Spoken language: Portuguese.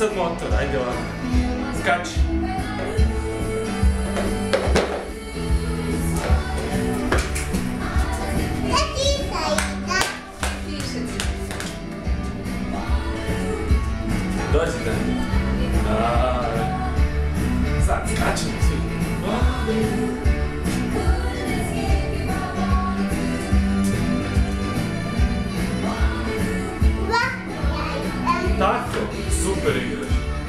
Nissan Aí deu lá. Descarte. Dodge, né? Ah, super English.